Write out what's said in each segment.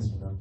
하겠습니다.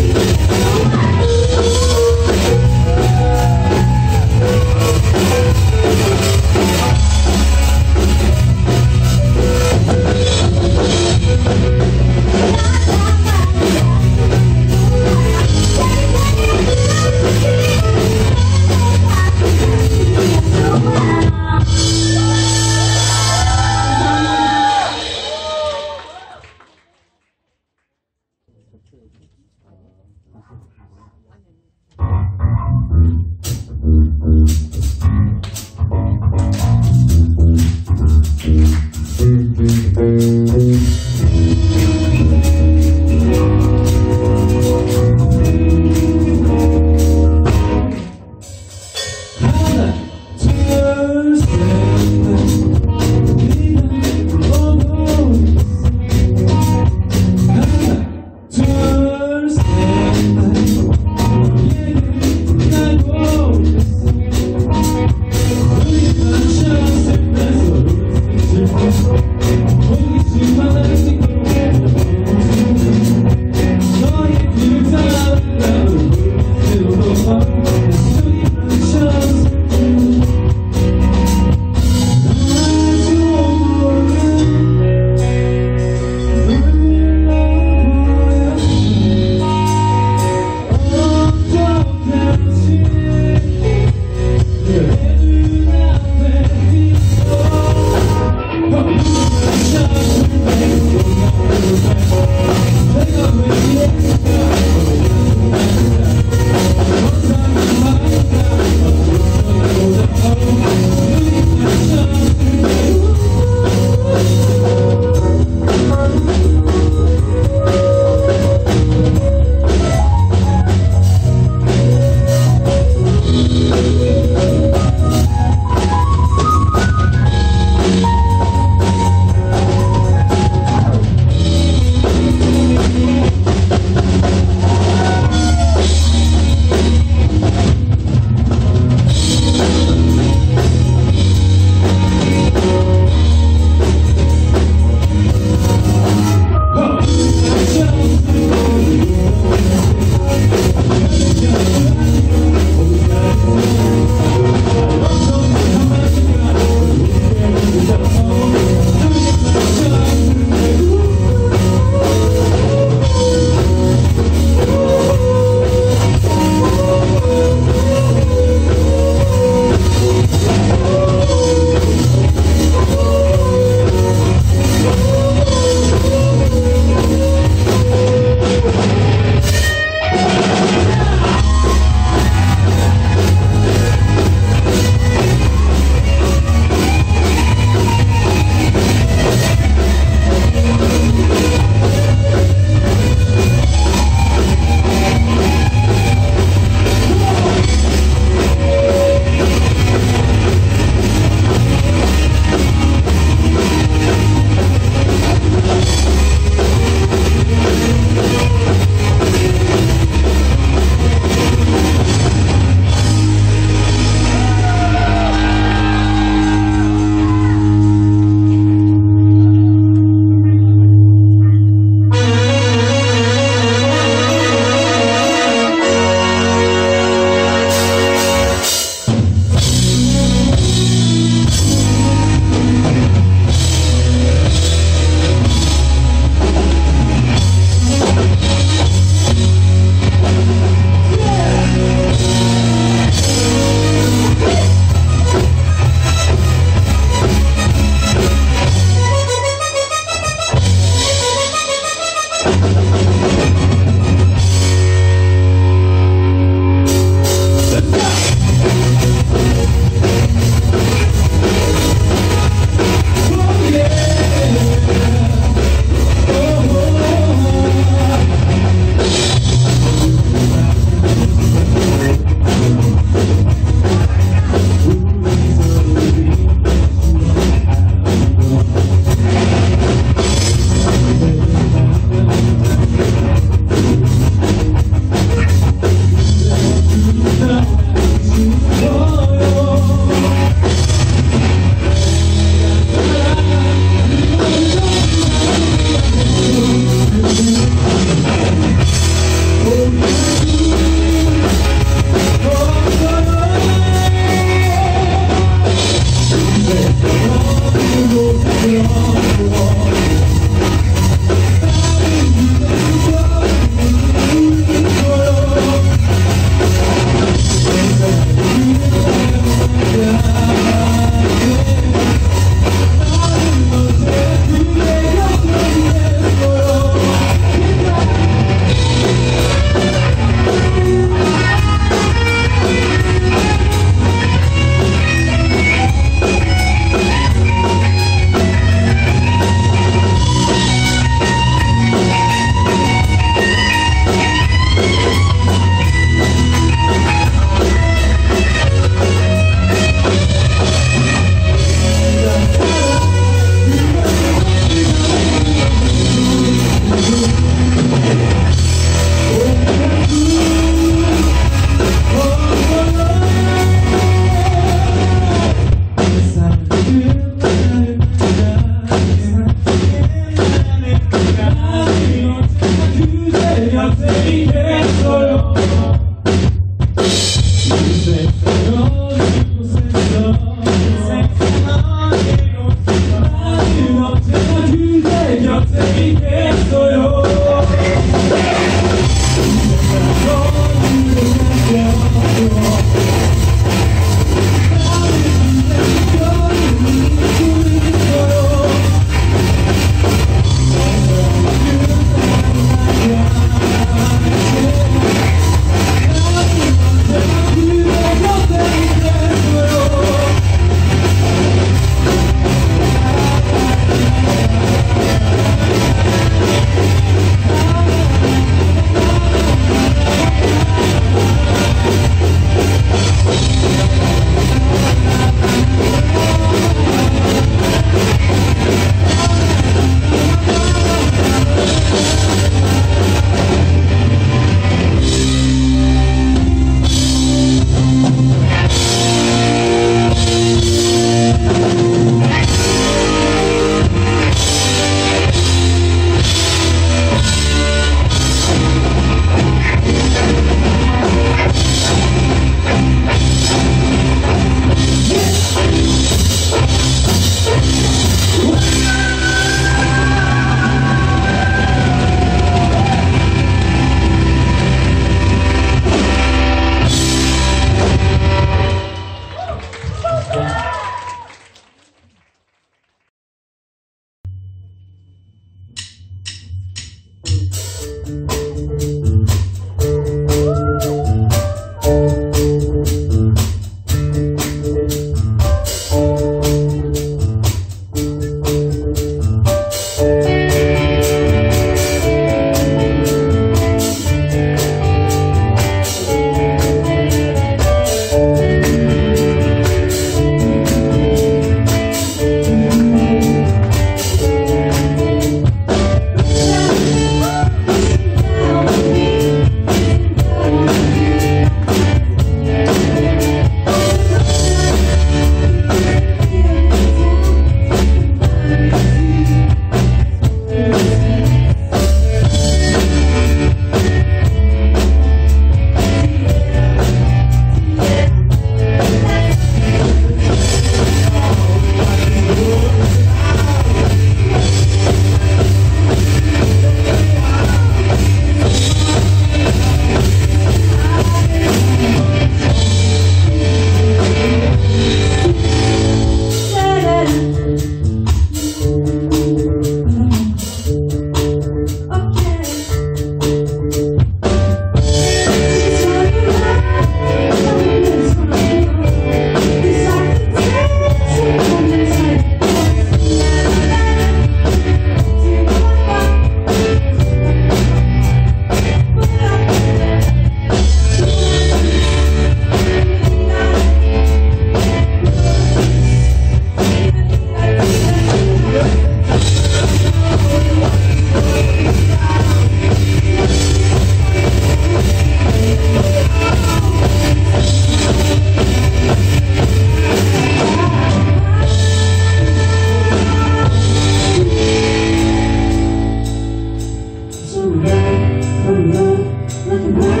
Música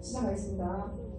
시작하겠습니다.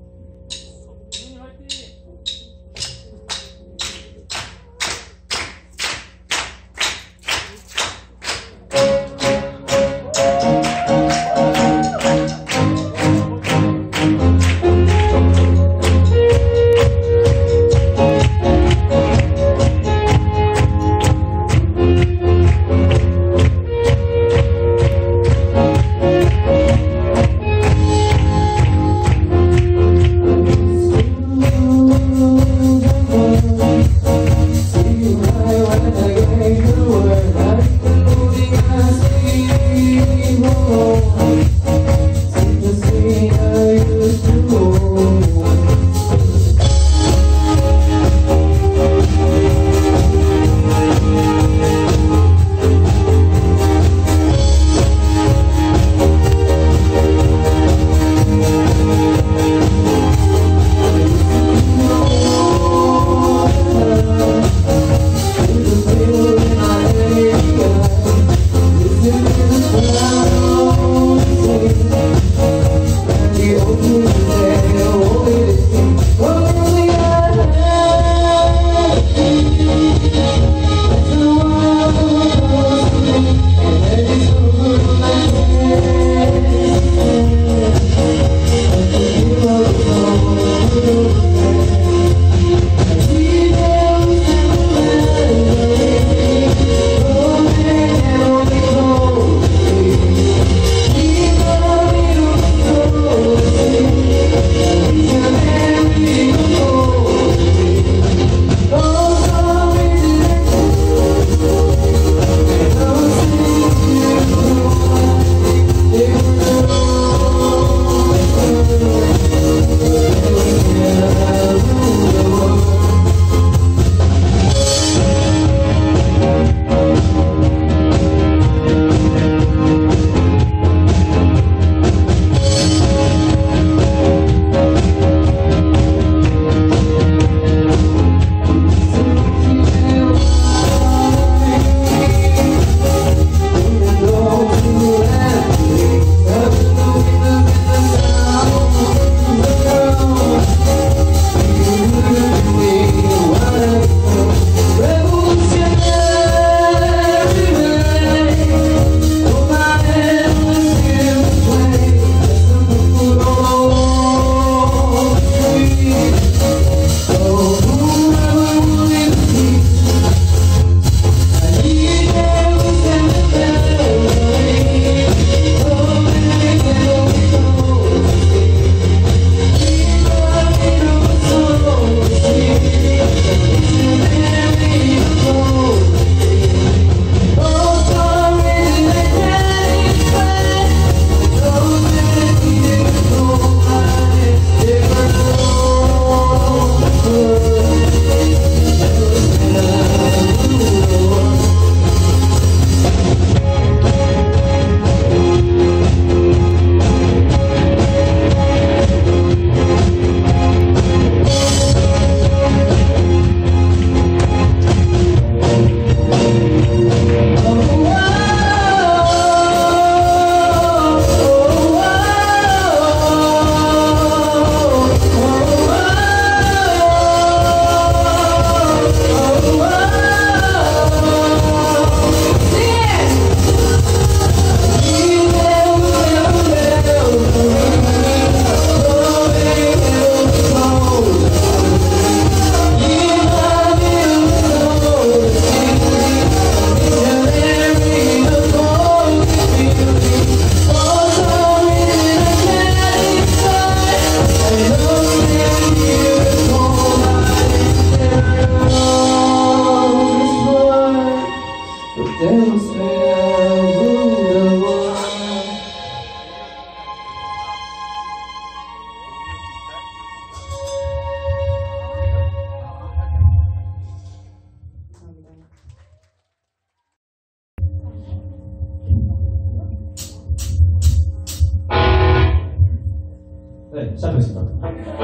네, 시작하겠습니다.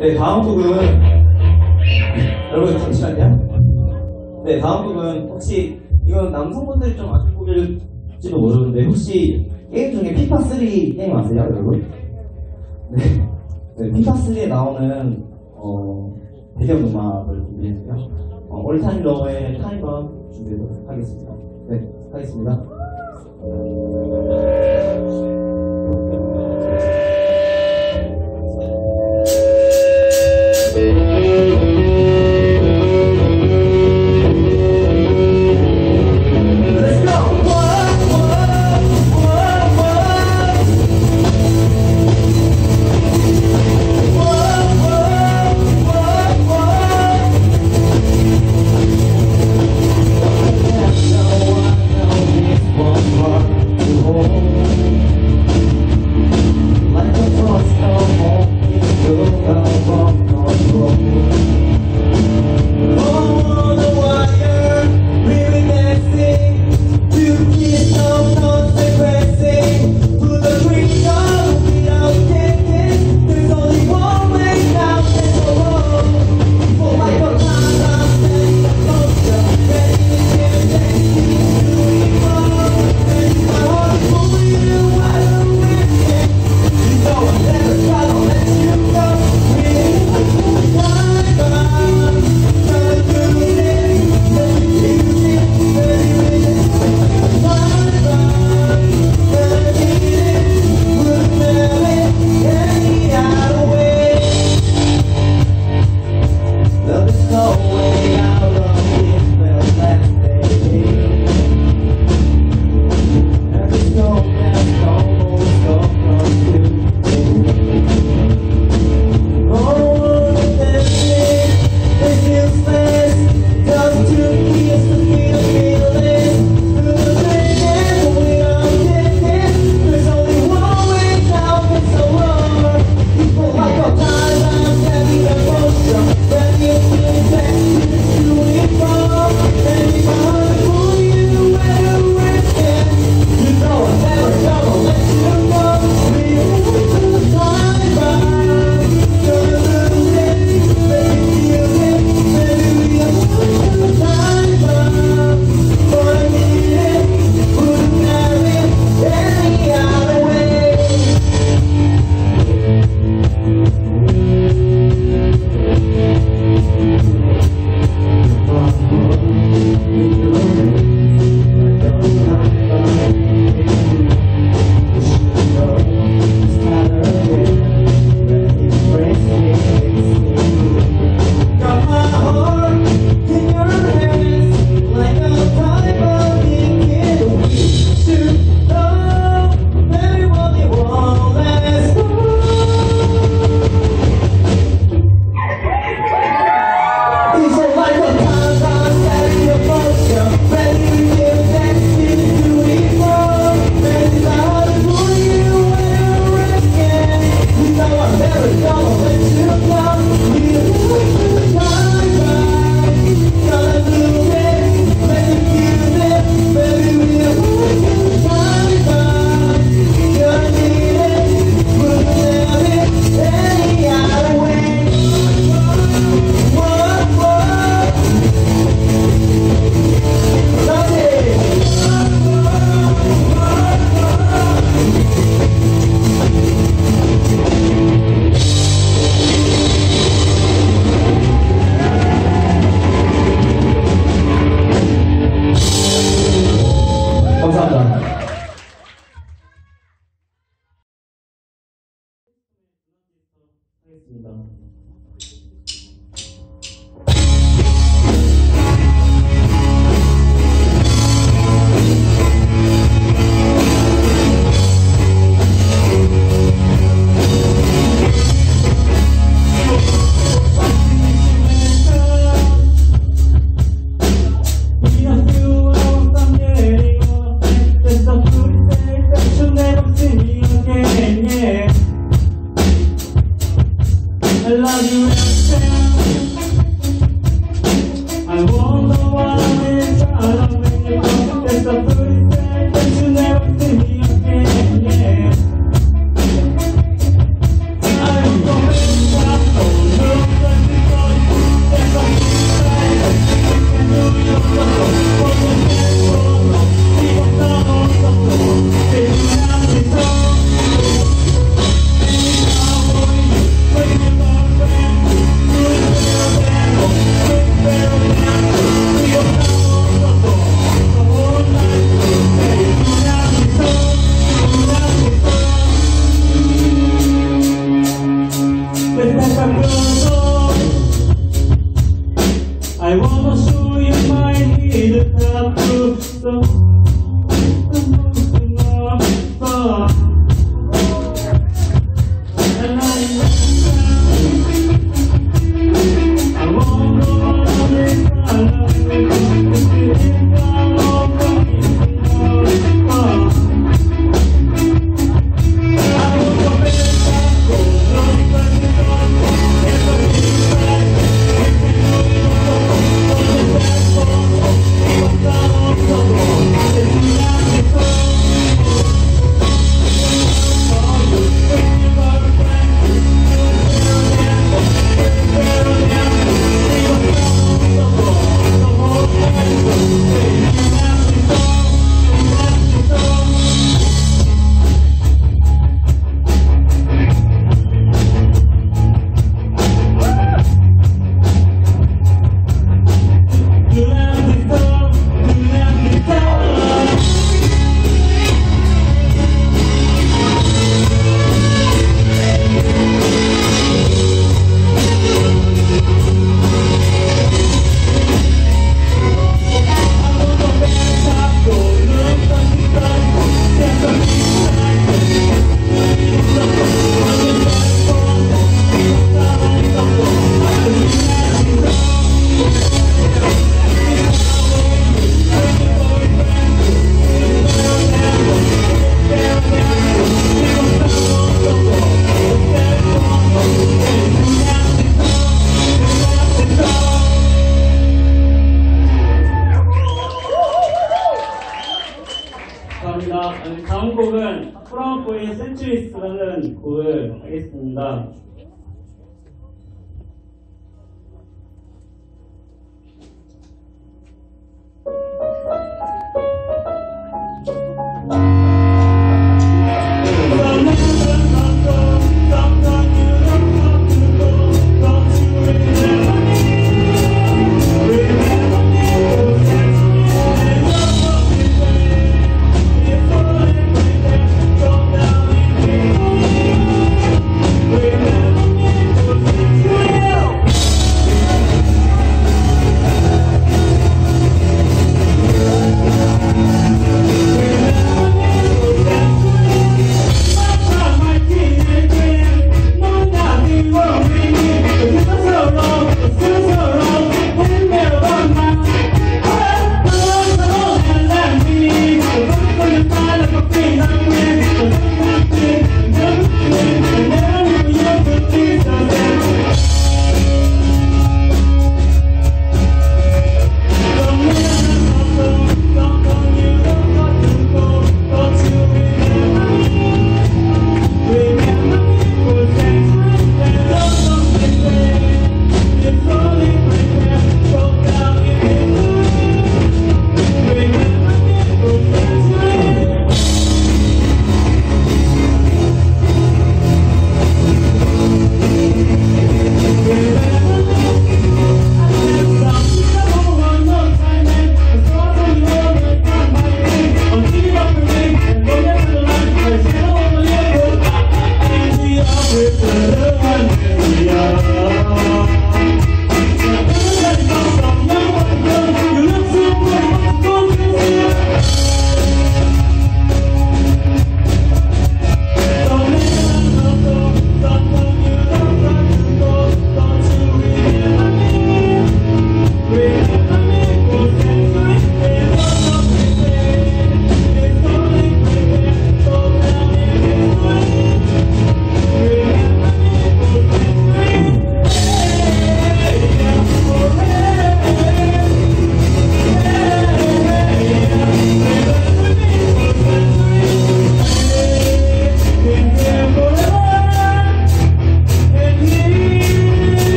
네, 다음 곡은 여러분 잠시만요. 네, 다음 곡은 혹시 이건 남성분들이 좀 아실 곡일지도 모르는데 혹시 게임 중에 피파 3 게임 아세요, 여러분? 네, 네 피파 3에 나오는 어, 배경 음악을 준비했고요. 어, All Time Low의 Time Bomb 준비하도록 하겠습니다. 네, 하겠습니다.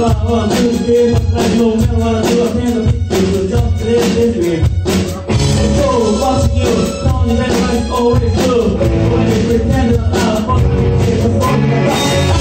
one, one, two, three, one, I do, man, what I do, man, I do, just live this way. So, what you Don't you realize always do, when you pretend that I'm fucking, it's a fucking